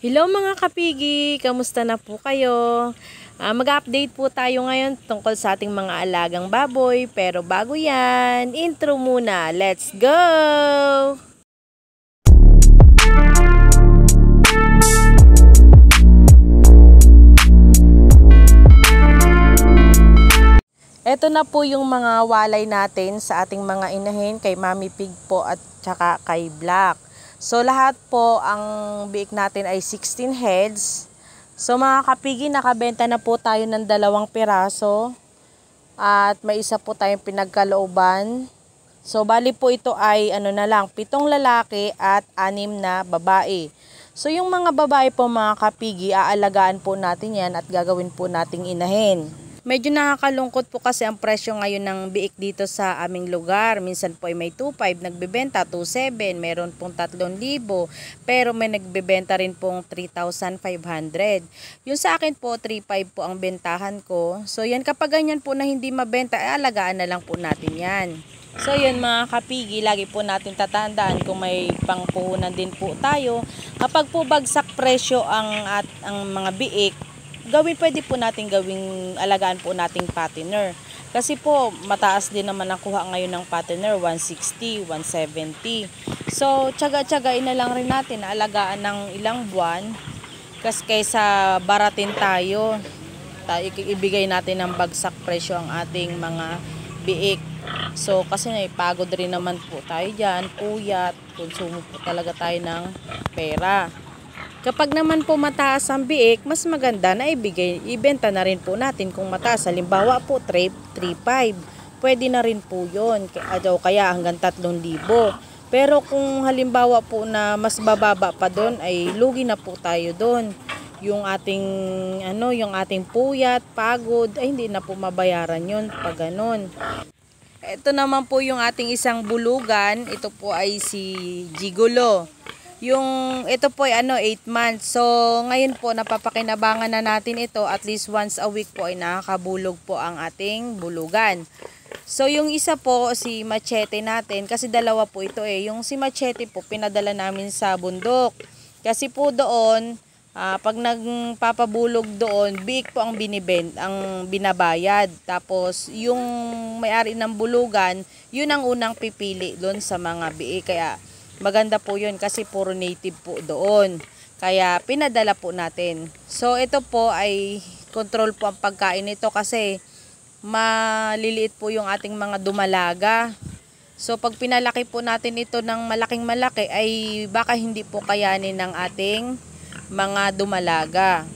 Hello mga kapigi, kamusta na po kayo? Ah, Mag-update po tayo ngayon tungkol sa ating mga alagang baboy. Pero bago yan, intro muna. Let's go! Ito na po yung mga walay natin sa ating mga inahin kay Mami Pig po at saka kay Black. So lahat po ang biik natin ay 16 heads. So mga kapigi, nakabenta na po tayo ng dalawang piraso. At may isa po tayong pinagkalooban. So bali po ito ay ano na lang, pitong lalaki at anim na babae. So yung mga babae po mga kapigi, aalagaan po natin yan at gagawin po nating inahin. Medyo nakakalungkot po kasi ang presyo ngayon ng biik dito sa aming lugar. Minsan po ay may 2.5 nagbebenta, 2.7, meron pong 3,000, pero may nagbebenta rin pong 3,500. Yung sa akin po, 3.5 po ang bentahan ko. So yan, kapag ganyan po na hindi mabenta, ay alagaan na lang po natin yan. So yun mga kapigi, lagi po natin tatandaan kung may pangpuhunan din po tayo. Kapag po bagsak presyo ang, at, ang mga biik, gawin pwede po natin gawing alagaan po nating patiner. Kasi po mataas din naman ang kuha ngayon ng patiner, 160, 170. So tsaga-tsagain na lang rin natin na alagaan ng ilang buwan kasi kaysa baratin tayo, tayo ibigay natin ng bagsak presyo ang ating mga biik. So kasi naipagod rin naman po tayo dyan, puyat, konsumo po talaga tayo ng pera. Kapag naman po mataas ang biik, mas maganda na ibigay, ibenta na rin po natin kung mataas. Halimbawa po, 3.5. Pwede na rin po yun. O kaya hanggang 3,000. Pero kung halimbawa po na mas bababa pa doon, ay lugi na po tayo doon. Yung ating, ano, yung ating puyat, pagod, ay hindi na po mabayaran yun pag ganun. Ito naman po yung ating isang bulugan. Ito po ay si Gigolo. Yung ito po ay ano 8 months. So ngayon po napapakinabangan na natin ito at least once a week po ay nakakabulog po ang ating bulugan. So yung isa po si Machete natin kasi dalawa po ito eh. Yung si Machete po pinadala namin sa bundok. Kasi po doon uh, pag nagpapabulog doon, big po ang binibend, ang binabayad. Tapos yung may-ari ng bulugan, yun ang unang pipili doon sa mga biik. Kaya maganda po yun kasi puro native po doon. Kaya pinadala po natin. So ito po ay control po ang pagkain nito kasi maliliit po yung ating mga dumalaga. So pag pinalaki po natin ito ng malaking malaki ay baka hindi po kayanin ng ating mga dumalaga.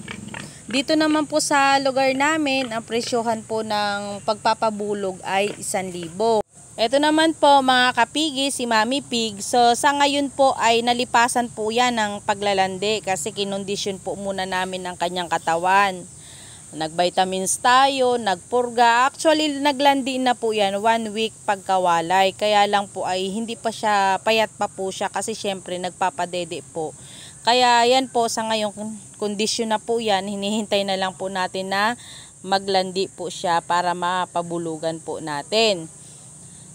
Dito naman po sa lugar namin, ang presyohan po ng pagpapabulog ay 1,000. Ito naman po mga kapigi, si Mami Pig. So sa ngayon po ay nalipasan po yan ng paglalandi kasi kinondisyon po muna namin ang kanyang katawan. Nag-vitamins tayo, nagpurga. Actually naglandi na po yan one week pagkawalay. Kaya lang po ay hindi pa siya, payat pa po siya kasi syempre nagpapadede po. Kaya yan po sa ngayong kondisyon na po yan, hinihintay na lang po natin na maglandi po siya para mapabulugan po natin.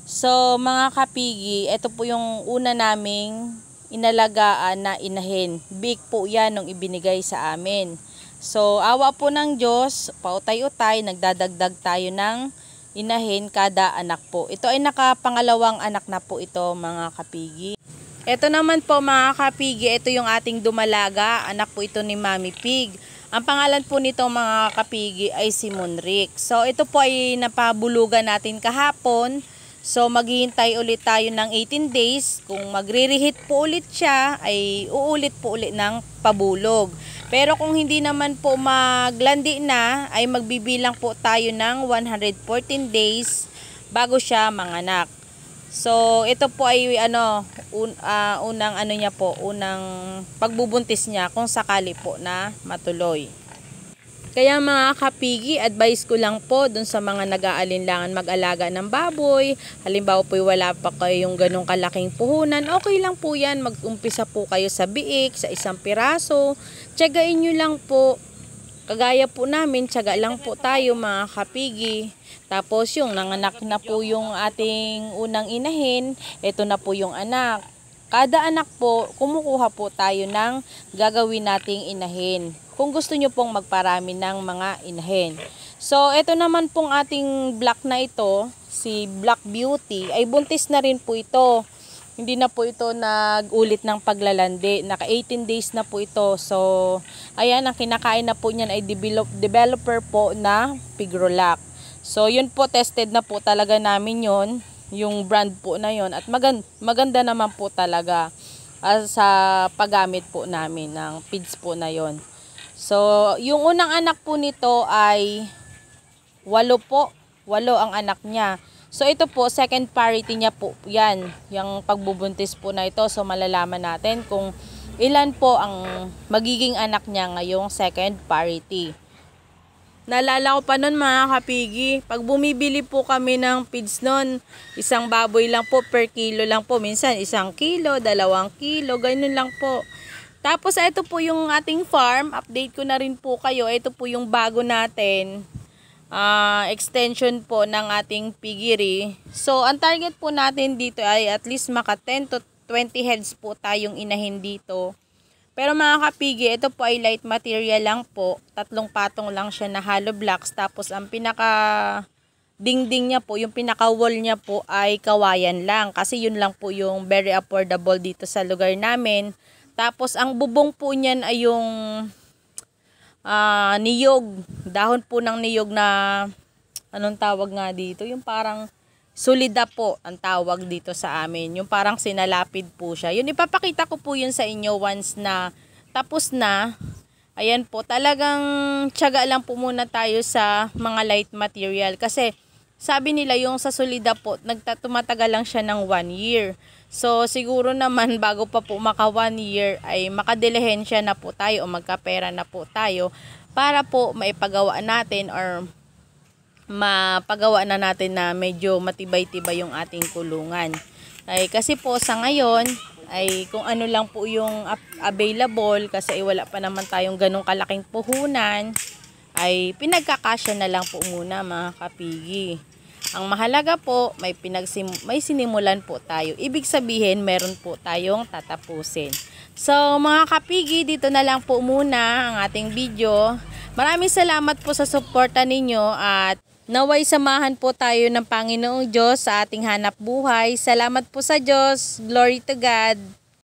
So mga kapigi, ito po yung una naming inalagaan na inahin. Big po yan nung ibinigay sa amin. So awa po ng Diyos, pautay-utay, nagdadagdag tayo ng inahin kada anak po. Ito ay nakapangalawang anak na po ito mga kapigi. Ito naman po mga kapigi, ito yung ating dumalaga. Anak po ito ni Mami Pig. Ang pangalan po nito mga kapigi ay si Monrick. So ito po ay napabulugan natin kahapon. So maghihintay ulit tayo ng 18 days. Kung magre-reheat po ulit siya, ay uulit po ulit ng pabulog. Pero kung hindi naman po maglandi na, ay magbibilang po tayo ng 114 days bago siya manganak. So ito po ay ano un, uh, unang ano niya po, unang pagbubuntis niya kung sakali po na matuloy. Kaya mga kapigi, advice ko lang po dun sa mga nag-aalinlangan mag-alaga ng baboy. Halimbawa po wala pa kayong ganong kalaking puhunan, okay lang po yan. Mag-umpisa po kayo sa biik, sa isang piraso. Tsagain nyo lang po. Kagaya po namin, tsaga lang po tayo mga kapigi. Tapos yung nanganak na po yung ating unang inahin, ito na po yung anak. Kada anak po, kumukuha po tayo ng gagawin nating inahin. Kung gusto nyo pong magparami ng mga inahin. So, ito naman pong ating black na ito, si Black Beauty, ay buntis na rin po ito. Hindi na po ito nag-ulit ng paglalandi. Naka 18 days na po ito. So, ayan, ang kinakain na po niyan ay develop, developer po na Pigrolac. So, yun po, tested na po talaga namin yon yung brand po na yon at maganda, maganda naman po talaga uh, sa paggamit po namin ng feeds po na yon so yung unang anak po nito ay walo po walo ang anak niya so ito po second parity niya po yan yung pagbubuntis po na ito so malalaman natin kung ilan po ang magiging anak niya ngayong second parity Naalala ko pa noon mga kapigi, pag bumibili po kami ng feeds noon, isang baboy lang po per kilo lang po. Minsan isang kilo, dalawang kilo, ganun lang po. Tapos ito po yung ating farm, update ko na rin po kayo. Ito po yung bago natin, uh, extension po ng ating piggery. So ang target po natin dito ay at least maka 10 to 20 heads po tayong inahin dito. Pero mga kapigi, ito po ay light material lang po. Tatlong patong lang siya na hollow blocks. Tapos ang pinaka dingding niya po, yung pinaka wall niya po ay kawayan lang. Kasi yun lang po yung very affordable dito sa lugar namin. Tapos ang bubong po niyan ay yung uh, niyog. Dahon po ng niyog na anong tawag nga dito? Yung parang Sulida po ang tawag dito sa amin. Yung parang sinalapid po siya. Yun ipapakita ko po yun sa inyo once na tapos na. Ayan po, talagang tiyaga lang po muna tayo sa mga light material. Kasi sabi nila yung sa Sulida po, nagtatumatagal lang siya ng 1 year. So siguro naman bago pa po maka 1 year ay makadilihensya na po tayo o magkapera na po tayo para po maipagawa natin or mapagawa na natin na medyo matibay-tibay yung ating kulungan. Ay, kasi po sa ngayon, ay kung ano lang po yung available kasi ay wala pa naman tayong ganong kalaking puhunan ay pinagkakasya na lang po muna mga kapigi. Ang mahalaga po, may, pinagsim may sinimulan po tayo. Ibig sabihin, meron po tayong tatapusin. So mga kapigi, dito na lang po muna ang ating video. Maraming salamat po sa suporta ninyo at Naway samahan po tayo ng Panginoong Diyos sa ating hanap buhay. Salamat po sa Diyos. Glory to God.